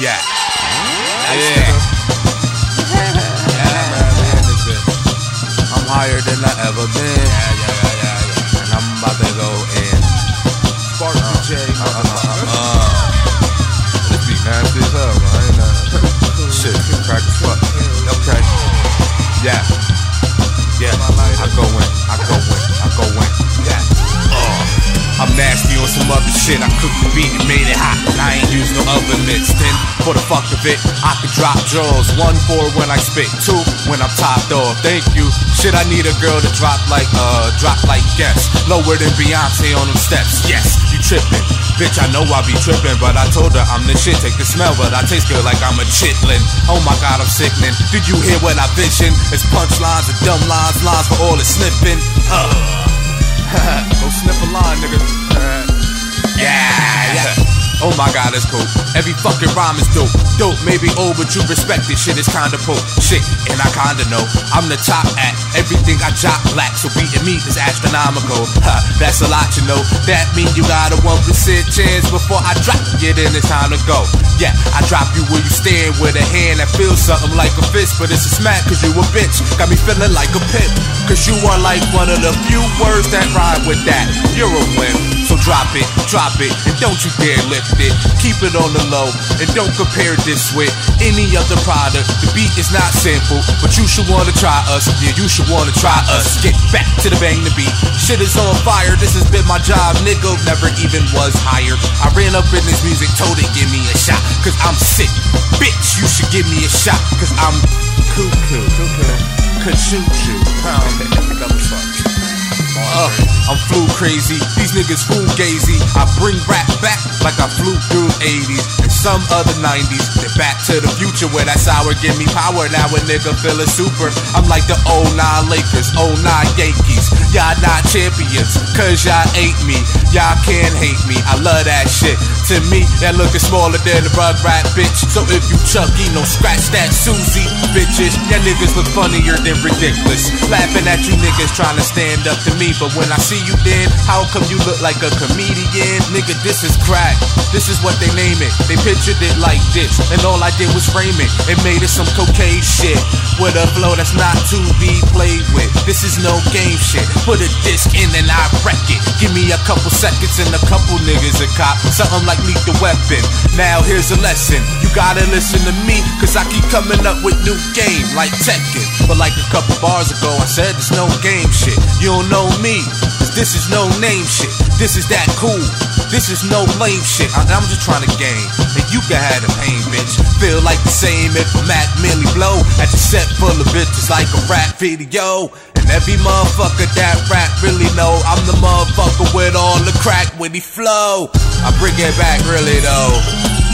Yeah. Yeah. Yeah, man, we in this bitch. I'm higher than I ever been. Some other shit. I cooked the beat and made it hot. I ain't used no oven mitts. Then, for the fuck of it, I could drop jaws. One for when I spit, two when I'm topped off. Thank you. Shit, I need a girl to drop like, uh, drop like guess. Lower than Beyonce on them steps. Yes, you tripping. Bitch, I know I be tripping, but I told her I'm the shit. Take the smell, but I taste good like I'm a chitlin. Oh my god, I'm sickening. Did you hear what I vision? It's punchlines and dumb lines, lines for all the sniffing. Uh. Go sniff a line, nigga. yeah. Oh my god, that's cool. Every fucking rhyme is dope. Dope, maybe old, but you respect it. Shit is kinda pope. Shit, and I kinda know. I'm the top at everything I jock black, so beating me is astronomical. Ha, that's a lot, you know. That mean you got a 1% chance before I drop you, then it's time to go. Yeah, I drop you where you stand with a hand that feels something like a fist, but it's a smack cause you a bitch. Got me feeling like a pimp. Cause you are like one of the few words that rhyme with that. You're a drop it, drop it, and don't you dare lift it. Keep it on the low, and don't compare this with any other product. The beat is not simple, but you should wanna try us. Yeah, you should wanna try us. Get back to the bang the beat. Shit is on fire, this has been my job, nigga. Never even was hired. I ran up in this music, told it give me a shot, cause I'm sick. Bitch, you should give me a shot, cause I'm cuckoo. Ka-choo-choo. Uh, I'm flu crazy, these niggas fool gazy. I bring rap back like I flew through 80s and some other 90s. Then back to the future where that sour give me power. Now a nigga feeling super. I'm like the 09 Lakers, 09 Yankees. Y'all not champions, cause y'all ate me. Y'all can't hate me. I love that shit. To me, that looking smaller than a rug rat bitch. So if you Chucky, no scratch that Susie, bitches. Y'all niggas look funnier than ridiculous. Laughing at you niggas trying to stand up to me. But when I see you then, how come you look like a comedian? Nigga, this is crack. This is what they name it. They pictured it like this. And all I did was frame it. And made it some cocaine shit. With a flow that's not to be played with. This is no game shit. Put a disc in and I wreck it. Give me a couple seconds and a couple niggas a cop. Something like lethal weapon. Now here's a lesson. You gotta listen to me. Cause I keep coming up with new game like Tekken. But like a couple bars ago, I said there's no game shit. You don't know me. Cause this is no name shit. This is that cool. This is no lame shit. I, I'm just trying to game. And you can have the pain, bitch. Feel like the same if I'm Mac Millie blow at your set full of bitches like a rap video. And every motherfucker that rap really with the crack when he flow. I bring it back really though.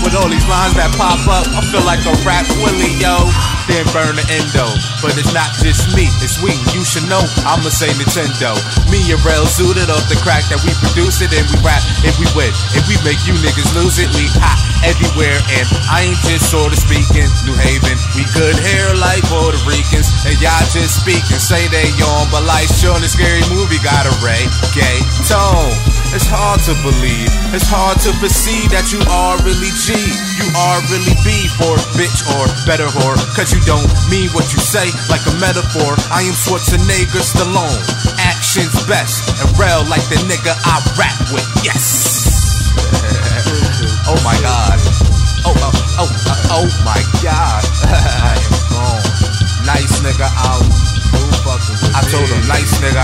With all these lines that pop up, I feel like a rap Willie, yo. Then burn the endo. But it's not just me, it's we. You should know, I'ma say Nintendo. Me and Rell zooted off the crack that we produce it and we rap and we win. If we make you niggas lose it, we hot everywhere. And I ain't just sort of speaking, New Haven. We good hair like Puerto Ricans. And y'all just speak and say they yawn. But like Sean, the scary movie got a ray gay tone. It's hard to believe, it's hard to perceive that you are really G. You are really B for bitch or better whore. Cause you don't mean what you say like a metaphor. I am Schwarzenegger Stallone. Actions best. And Rell like the nigga I rap with. Yes. oh my god. Oh, oh, oh, uh, oh my god. I am gone. Nice nigga out. I told him, nice nigga